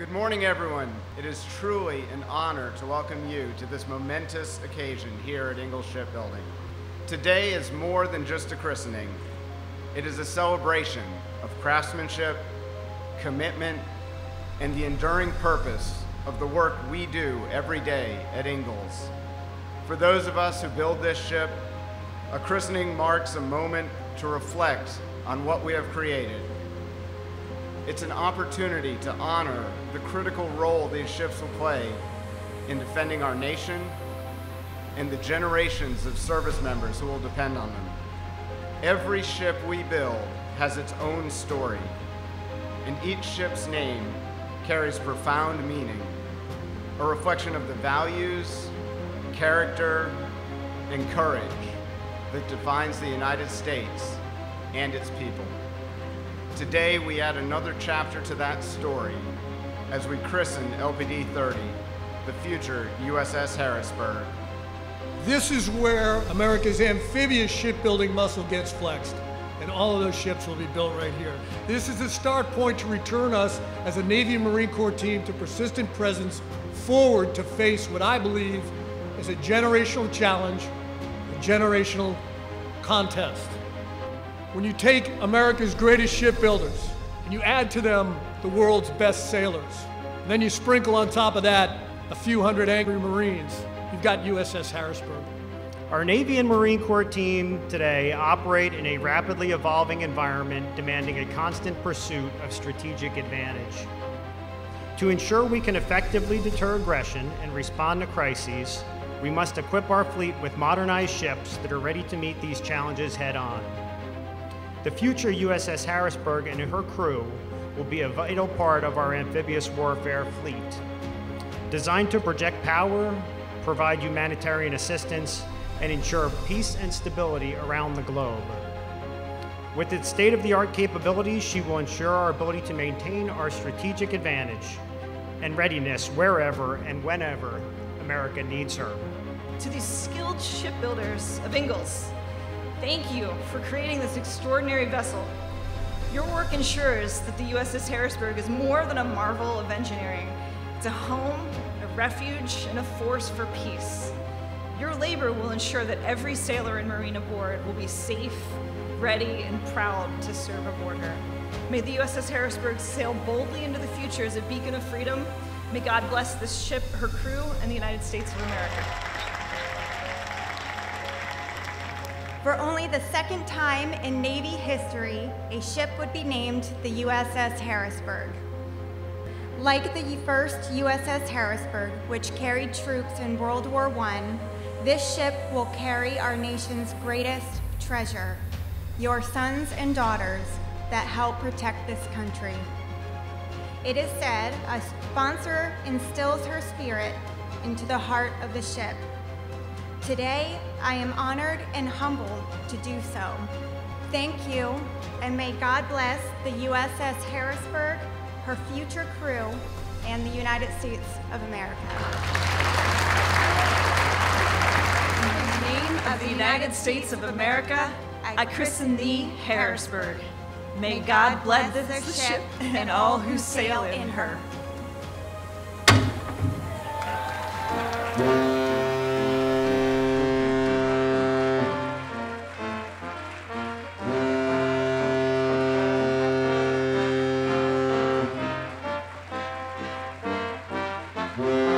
Good morning, everyone. It is truly an honor to welcome you to this momentous occasion here at Ingalls Shipbuilding. Today is more than just a christening. It is a celebration of craftsmanship, commitment, and the enduring purpose of the work we do every day at Ingalls. For those of us who build this ship, a christening marks a moment to reflect on what we have created. It's an opportunity to honor the critical role these ships will play in defending our nation and the generations of service members who will depend on them. Every ship we build has its own story, and each ship's name carries profound meaning, a reflection of the values, character, and courage that defines the United States and its people. Today, we add another chapter to that story as we christen LPD 30, the future USS Harrisburg. This is where America's amphibious shipbuilding muscle gets flexed. And all of those ships will be built right here. This is the start point to return us as a Navy and Marine Corps team to persistent presence forward to face what I believe is a generational challenge, a generational contest. When you take America's greatest shipbuilders and you add to them the world's best sailors, and then you sprinkle on top of that a few hundred angry Marines, you've got USS Harrisburg. Our Navy and Marine Corps team today operate in a rapidly evolving environment demanding a constant pursuit of strategic advantage. To ensure we can effectively deter aggression and respond to crises, we must equip our fleet with modernized ships that are ready to meet these challenges head on. The future USS Harrisburg and her crew will be a vital part of our amphibious warfare fleet. Designed to project power, provide humanitarian assistance, and ensure peace and stability around the globe. With its state of the art capabilities, she will ensure our ability to maintain our strategic advantage and readiness wherever and whenever America needs her. To these skilled shipbuilders of Ingalls, thank you for creating this extraordinary vessel. Your work ensures that the USS Harrisburg is more than a marvel of engineering. It's a home, a refuge, and a force for peace. Your labor will ensure that every sailor and Marine aboard will be safe, ready, and proud to serve aboard her. May the USS Harrisburg sail boldly into the future as a beacon of freedom. May God bless this ship, her crew, and the United States of America. For only the second time in Navy history, a ship would be named the USS Harrisburg. Like the first USS Harrisburg, which carried troops in World War I, this ship will carry our nation's greatest treasure, your sons and daughters that help protect this country. It is said a sponsor instills her spirit into the heart of the ship. Today, I am honored and humbled to do so. Thank you, and may God bless the USS Harrisburg, her future crew, and the United States of America. In the name of the United States of America, I christen thee Harrisburg. May God bless this ship and all who sail in her. Thank